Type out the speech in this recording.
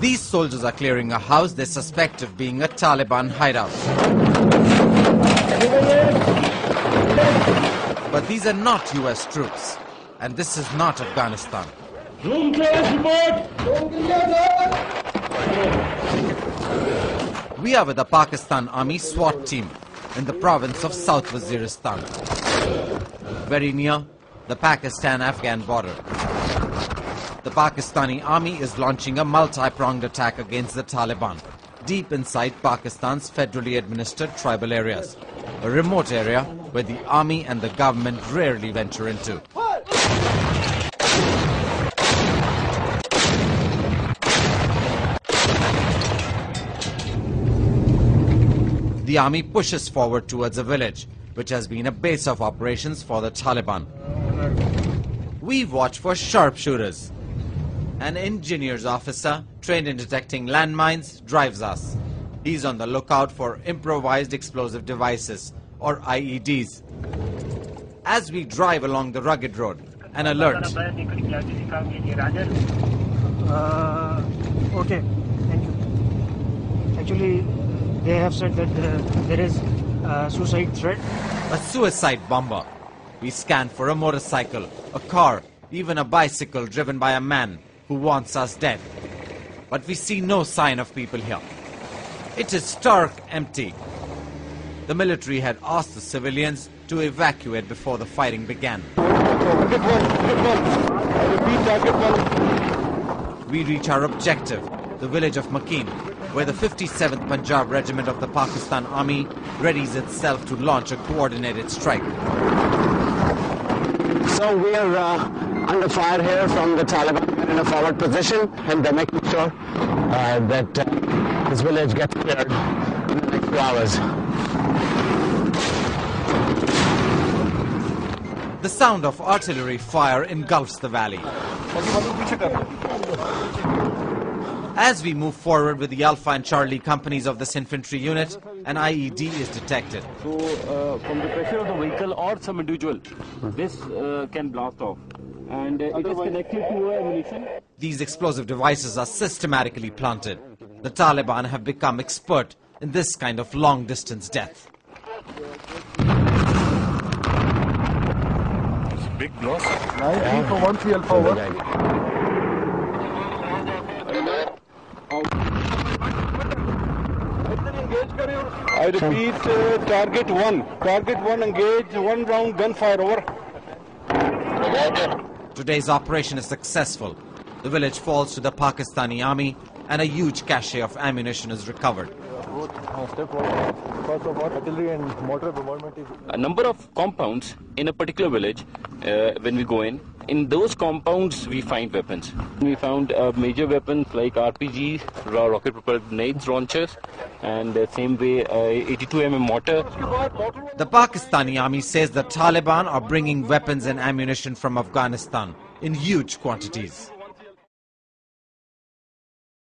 These soldiers are clearing a house they suspect of being a Taliban hideout. But these are not US troops, and this is not Afghanistan. We are with the Pakistan Army SWAT team in the province of South Waziristan, very near the Pakistan-Afghan border. The Pakistani army is launching a multi-pronged attack against the Taliban, deep inside Pakistan's federally administered tribal areas, a remote area where the army and the government rarely venture into. The army pushes forward towards a village, which has been a base of operations for the Taliban. We watch for sharpshooters. An engineer's officer, trained in detecting landmines, drives us. He's on the lookout for improvised explosive devices, or IEDs. As we drive along the rugged road, an alert. Uh, okay, thank you. Actually, they have said that uh, there is a suicide threat. A suicide bomber. We scan for a motorcycle, a car, even a bicycle driven by a man who wants us dead. But we see no sign of people here. It is stark empty. The military had asked the civilians to evacuate before the fighting began. We reach our objective, the village of Makeen, where the 57th Punjab Regiment of the Pakistan Army readies itself to launch a coordinated strike. So we are uh, under fire here from the Taliban. We're in a forward position and they're making sure uh, that uh, this village gets cleared in the next few hours. The sound of artillery fire engulfs the valley. As we move forward with the Alpha and Charlie companies of this infantry unit, an IED is detected. So, uh, from the pressure of the vehicle or some individual, this uh, can blast off. And uh, it is connected to ammunition. These explosive devices are systematically planted. The Taliban have become expert in this kind of long distance death. Big loss. 19 for 1 CL forward. I repeat, uh, target one. Target one engage, one round gunfire over. Today's operation is successful. The village falls to the Pakistani army and a huge cache of ammunition is recovered. A number of compounds in a particular village, uh, when we go in, in those compounds we find weapons. We found uh, major weapons like RPGs, rocket propelled nades launchers, and uh, same way uh, 82 mm mortar. The Pakistani army says the Taliban are bringing weapons and ammunition from Afghanistan in huge quantities.